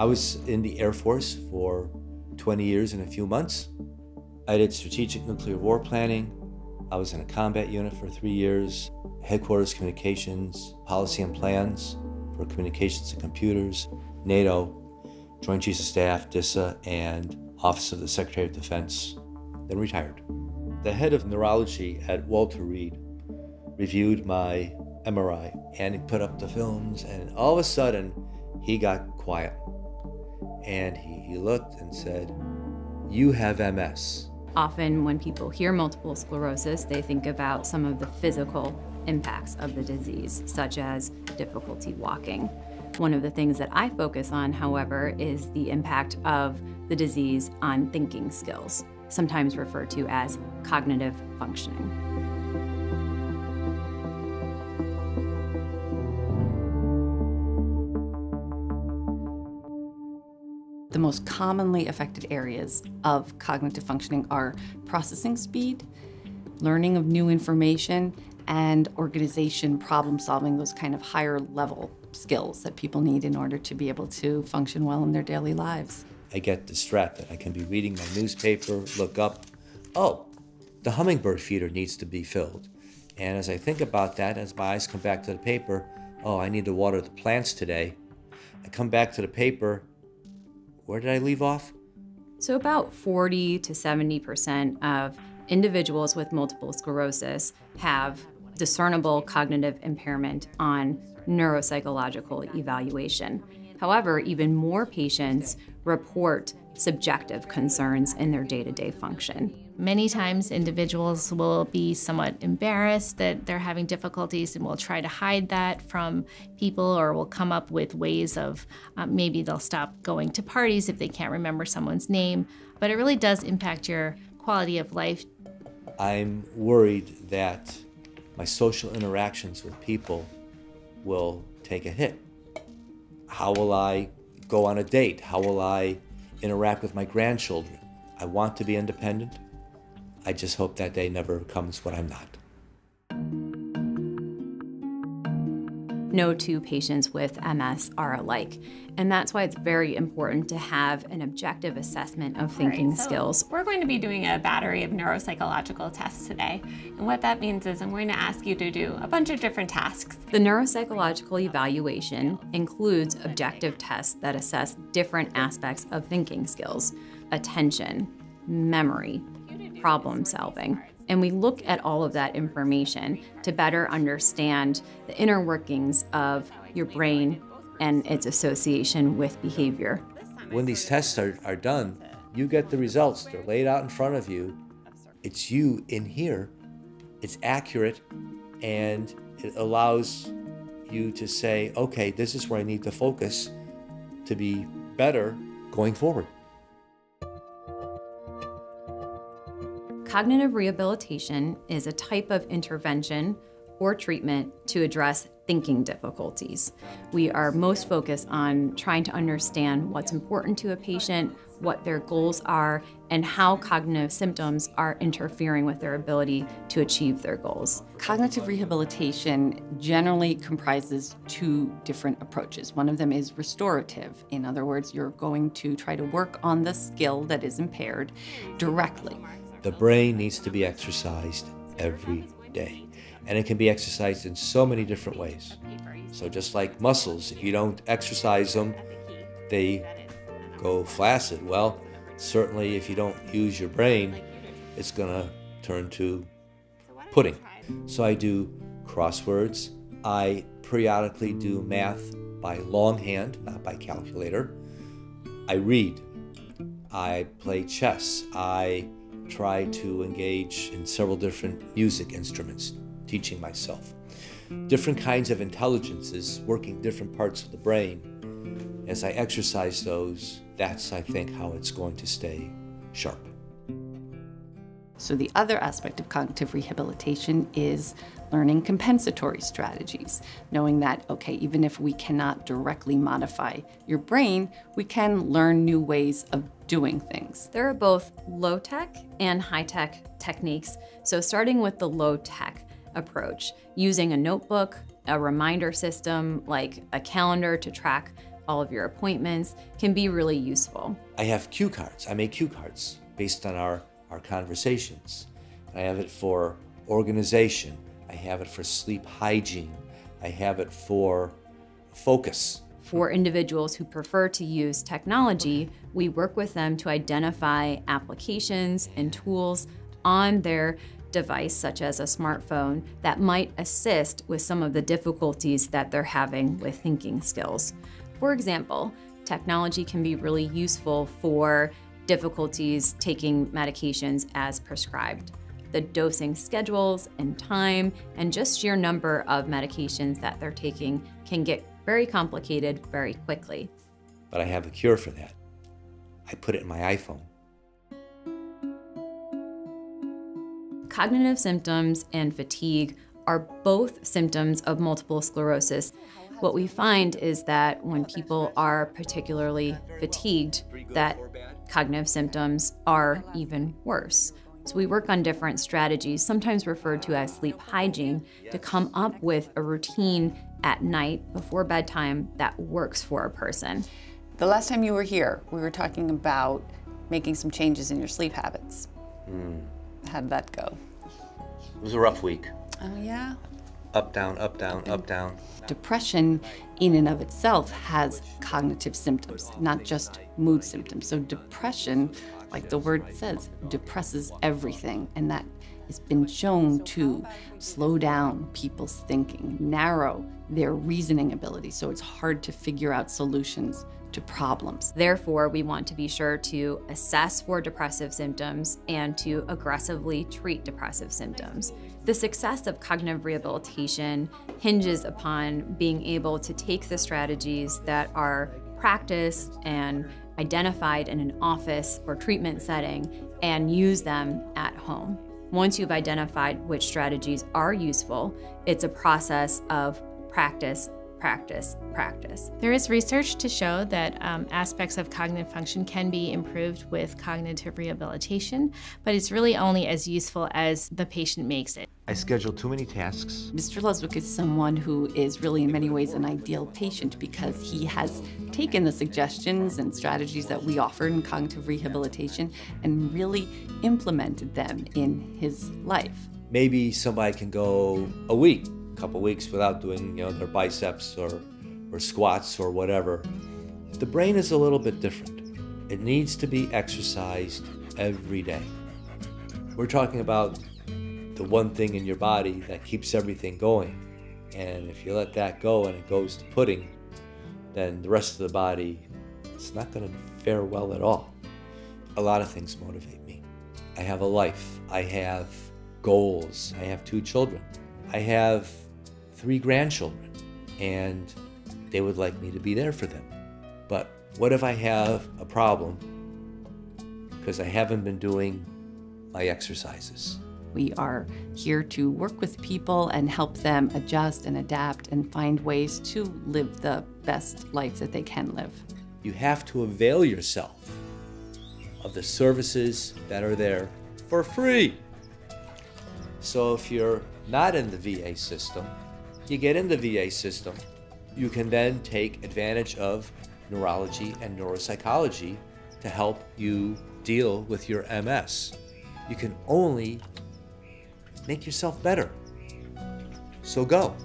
I was in the Air Force for 20 years and a few months. I did strategic nuclear war planning. I was in a combat unit for three years, headquarters communications, policy and plans for communications and computers, NATO, Joint Chiefs of Staff, DISA, and Office of the Secretary of Defense, then retired. The head of neurology at Walter Reed reviewed my MRI and he put up the films, and all of a sudden, he got quiet. And he, he looked and said, You have MS. Often, when people hear multiple sclerosis, they think about some of the physical impacts of the disease, such as difficulty walking. One of the things that I focus on, however, is the impact of the disease on thinking skills, sometimes referred to as cognitive functioning. Most commonly affected areas of cognitive functioning are processing speed, learning of new information, and organization, problem solving, those kind of higher level skills that people need in order to be able to function well in their daily lives. I get distracted. I can be reading my newspaper, look up, oh, the hummingbird feeder needs to be filled. And as I think about that, as my eyes come back to the paper, oh, I need to water the plants today. I come back to the paper, where did I leave off? So, about 40 to 70% of individuals with multiple sclerosis have discernible cognitive impairment on neuropsychological evaluation. However, even more patients report subjective concerns in their day to day function. Many times, individuals will be somewhat embarrassed that they're having difficulties and will try to hide that from people or will come up with ways of uh, maybe they'll stop going to parties if they can't remember someone's name. But it really does impact your quality of life. I'm worried that my social interactions with people will take a hit. How will I go on a date? How will I interact with my grandchildren? I want to be independent. I just hope that day never comes when I'm not. No two patients with MS are alike. And that's why it's very important to have an objective assessment of thinking right, so skills. We're going to be doing a battery of neuropsychological tests today. And what that means is I'm going to ask you to do a bunch of different tasks. The neuropsychological evaluation includes objective tests that assess different aspects of thinking skills attention, memory, problem solving. And we look at all of that information to better understand the inner workings of your brain and its association with behavior. When these tests are, are done, you get the results. They're laid out in front of you. It's you in here. It's accurate and it allows you to say, okay, this is where I need to focus to be better going forward. Cognitive rehabilitation is a type of intervention or treatment to address thinking difficulties. We are most focused on trying to understand what's important to a patient, what their goals are, and how cognitive symptoms are interfering with their ability to achieve their goals. Cognitive rehabilitation generally comprises two different approaches. One of them is restorative. In other words, you're going to try to work on the skill that is impaired directly. The brain needs to be exercised every day. And it can be exercised in so many different ways. So, just like muscles, if you don't exercise them, they go flaccid. Well, certainly if you don't use your brain, it's going to turn to pudding. So, I do crosswords. I periodically do math by longhand, not by calculator. I read. I play chess. I try to engage in several different music instruments, teaching myself. Different kinds of intelligences working different parts of the brain. As I exercise those, that's, I think, how it's going to stay sharp. So, the other aspect of cognitive rehabilitation is learning compensatory strategies, knowing that, okay, even if we cannot directly modify your brain, we can learn new ways of doing things. There are both low tech and high tech techniques. So, starting with the low tech approach, using a notebook, a reminder system like a calendar to track all of your appointments can be really useful. I have cue cards. I make cue cards based on our, our conversations. I have it for organization. I have it for sleep hygiene. I have it for focus. For individuals who prefer to use technology, we work with them to identify applications and tools on their device, such as a smartphone, that might assist with some of the difficulties that they're having with thinking skills. For example, technology can be really useful for difficulties taking medications as prescribed. The dosing schedules and time, and just sheer number of medications that they're taking can get very complicated very quickly. But I have a cure for that. I put it in my iPhone. Cognitive symptoms and fatigue are both symptoms of multiple sclerosis. What we find is that when people are particularly fatigued, that cognitive symptoms are even worse. So we work on different strategies, sometimes referred to as sleep hygiene, to come up with a routine at night before bedtime that works for a person. The last time you were here, we were talking about making some changes in your sleep habits. Mm. How did that go? It was a rough week. Oh, yeah? Up, down, up, down, up, down. Depression, in and of itself, has cognitive symptoms, not just mood symptoms. So, depression, like the word says, depresses everything. And that has been shown to slow down people's thinking, narrow their reasoning ability. So, it's hard to figure out solutions to problems. Therefore, we want to be sure to assess for depressive symptoms and to aggressively treat depressive symptoms. The success of cognitive rehabilitation hinges upon being able to take the strategies that are practiced and identified in an office or treatment setting and use them at home. Once you've identified which strategies are useful, it's a process of practice practice, practice. There is research to show that um, aspects of cognitive function can be improved with cognitive rehabilitation, but it's really only as useful as the patient makes it. I schedule too many tasks. Mr. Leswick is someone who is really, in many ways, an ideal patient because he has taken the suggestions and strategies that we offer in cognitive rehabilitation and really implemented them in his life. Maybe somebody can go a week couple weeks without doing you know their biceps or or squats or whatever. The brain is a little bit different. It needs to be exercised every day. We're talking about the one thing in your body that keeps everything going. And if you let that go and it goes to pudding, then the rest of the body it's not going to fare well at all. A lot of things motivate me. I have a life. I have goals. I have two children. I have three grandchildren, and they would like me to be there for them. But what if I have a problem because I haven't been doing my exercises? We are here to work with people and help them adjust and adapt and find ways to live the best life that they can live. You have to avail yourself of the services that are there for free. So if you're not in the VA system, you get in the VA system, you can then take advantage of neurology and neuropsychology to help you deal with your MS. You can only make yourself better. So go.